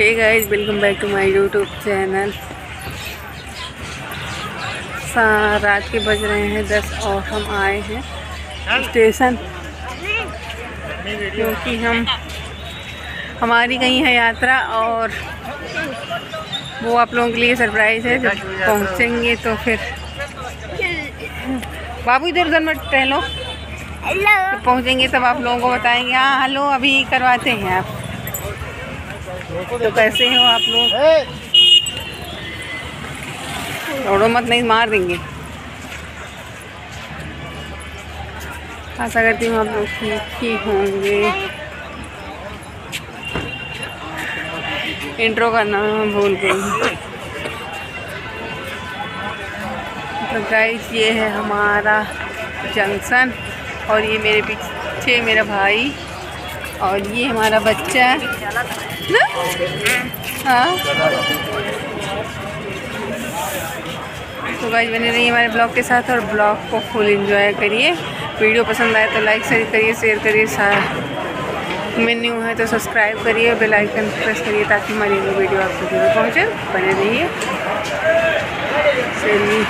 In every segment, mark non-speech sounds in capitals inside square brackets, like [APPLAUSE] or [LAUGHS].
Hey guys welcome back to my YouTube channel रात के बज रहे हैं दस और हम आए हैं स्टेशन। क्योंकि हम हमारी कहीं है यात्रा और वो आप लोगों के लिए सरप्राइज़ है। जब पहुँचेंगे तो फिर बाबू इधर उधर मत टहलो। पहुँचेंगे तब आप लोगों को बताएँगे। हाँ हेलो अभी करवाते हैं आप। तो कैसे हो आप लोग? दौड़ो मत, नहीं मार देंगे। आशा करती हूँ आप लोग ठीक ही होंगे। इंट्रो करना भूल गई तो गाइस ये है हमारा जंक्शन और ये मेरे पीछे मेरा भाई और ये हमारा बच्चा हाँ। तो गाइस बने रहिए हमारे ब्लॉग के साथ और ब्लॉग को फुल एंजॉय करिए। वीडियो पसंद आए तो लाइक करिए शेयर करिए में न्यू है तो सब्सक्राइब करिए बेल आइकन प्रेस करिए ताकि हमारी न्यू वीडियो आपको ज़रूर पहुँचे। बने रहिए। चलिए,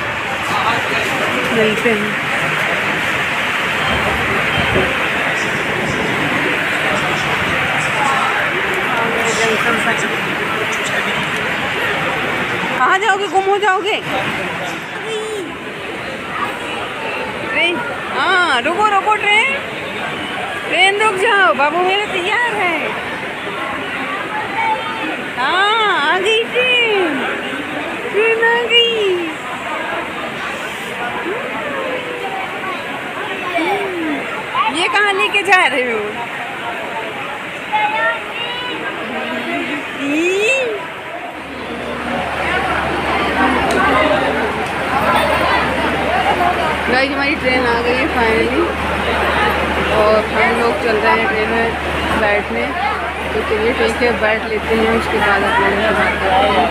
मिलते हैं। कहाँ जाओगे? गुम हो जाओगे? ट्रेन हाँ रुको रुको, ट्रेन। ट्रेन रुक जाओ, बाबू मेरे तैयार है। हाँ आ गई ट्रेन। ट्रेन आ गई। ये कहाँ लेके जा रहे हो? गाइस हमारी ट्रेन आ गई है फाइनली और हम लोग चल रहे हैं ट्रेन में बैठने। तो चलिए ठीक है बैठ लेते हैं उसके बाद आप लोगों से बात करते हैं।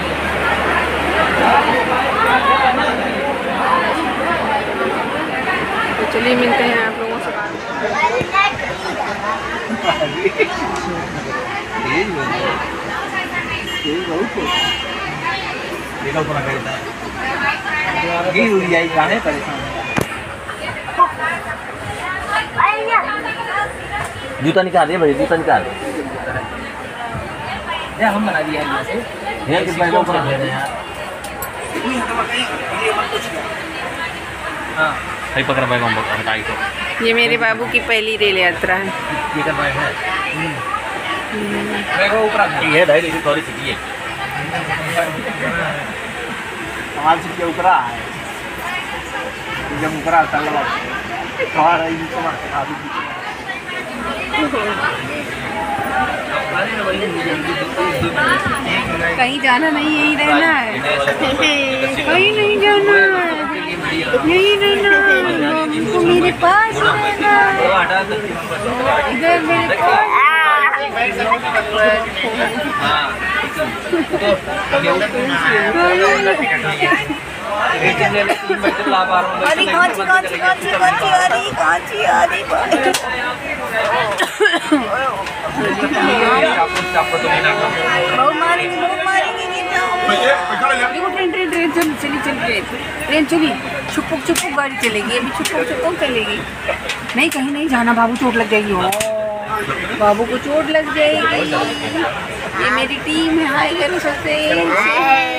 तो चलिए मिलते हैं आप लोगों से बात देखा पूरा करता है ये हुई जाए गाने परेशान। जूता निकाल दिया भाई जूता निकाल ये हम बना दिया है ऐसे यहाँ कितना लोग बना रहे हैं। यार हाँ। सही पकड़ पाएगा हम हटाई तो। ये मेरे बाबू की पहली रेल यात्रा है। ये कर पाए हैं। देखो ऊपर ये है। ढाई थोड़ी सी है। सवाल से क्या है जब रही के आदमी कहीं जाना नहीं यहीं रहना है। कहीं नहीं जाना यहीं रहना है। मेरे पास रहना इधर मेरे पास [LAUGHS] अरे अरे अरे मारेंगे मारेंगे तो ट्रेन चल चली चली ट्रेन ट्रेन चली छुपुक छुपुक गाड़ी चलेगी अभी छुपुक छुपुक चलेगी नहीं कहीं नहीं जाना बाबू चोट लग जाएगी ओ बाबू को चोट लग जाएगी ये मेरी टीम है हाय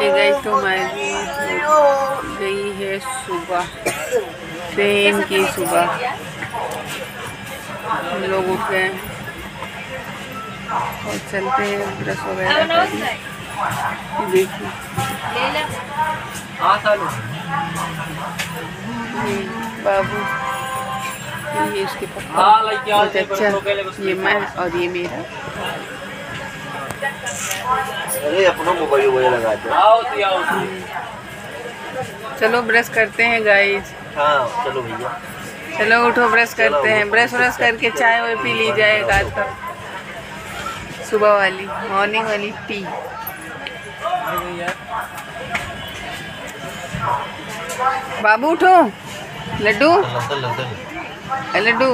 गई तो हमारी गई है सुबह। ट्रेन की सुबह। हम लोग उठ गए। और चलते हैं ब्रश वगैरह करने देखिए हाँ बाबू ये इसके पापा हाँ लड़की ये मैं और ये मेरा। अरे अपना मोबाइल वोबाइल लगा दो आओ आओ। चलो ब्रश करते हैं गाइज़ हाँ चलो भैया। चलो उठो ब्रश करते हैं। ब्रश व्रश करके चाय वाय पी ली जाए आध कप। सुबह वाली मॉर्निंग वाली टी बाबू उठो। लड्डू? लड्डू?